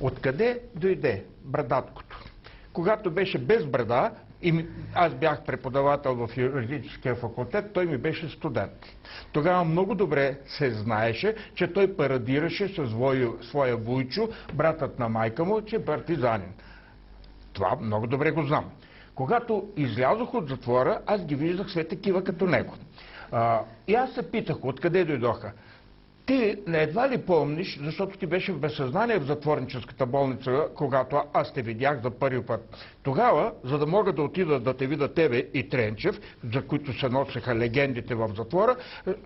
Откъде дойде брадаткото? Когато беше без брада, и аз бях преподавател в юридическия факултет, той ми беше студент. Тогава много добре се знаеше, че той парадираше със своя, Вуйчо, братът на майка му, че е партизанин. Това много добре го знам. Когато излязох от затвора, аз ги виждах все такива като него. А, и аз се питах, откъде дойдоха. Ти не едва ли помниш, защото ти беше в безсъзнание в затворническата болница, когато аз те видях за първи път. Тогава, за да мога да отида да те видя тебе и Тренчев, за които се носеха легендите в затвора,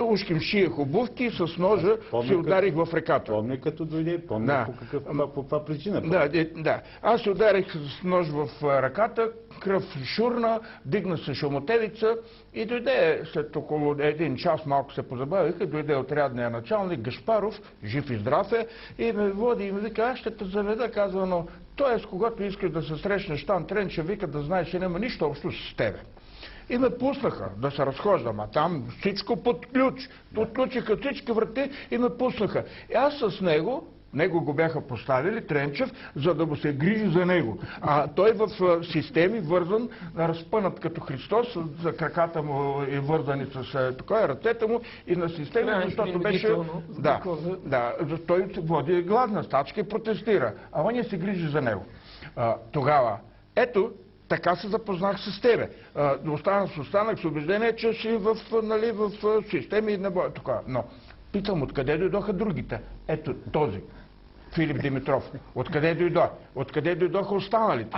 ушким шиех обувки и с ножа си като- ударих в ръката. Помня като дойде, помня Да. по, какъв, по каква причина. Да, де- да. Аз се ударих с нож в а, ръката, кръв шурна, дигна се шумотевица и дойде след около един час, малко се позабавиха, дойде отрядния началник Гашпаров, жив и здрав е, и ме води и ми вика, аз ще те заведа, казва, но той е искаш да се срещнеш там, Тренча вика да знаеш, че няма нищо общо с тебе. И ме пуснаха да се разхождам, а там всичко под ключ. Отключиха всички врати и ме пуснаха. И аз с него, него го бяха поставили, Тренчев, за да му се грижи за него. А той в системи вързан, разпънат като Христос, за краката му и вързани с а, така, ръцете му и на системи, защото беше... принудително, за Да, такова. да, за- той води гладна стачка и протестира. А он се грижи за него. А, тогава, ето, така се запознах с тебе. Останах, останах с убеждение, че си в, нали, в системи и не бо... Така. Но питам, откъде дойдоха другите? Ето този. Филип Димитров. Откъде дойдо? Откъде дойдоха останалите?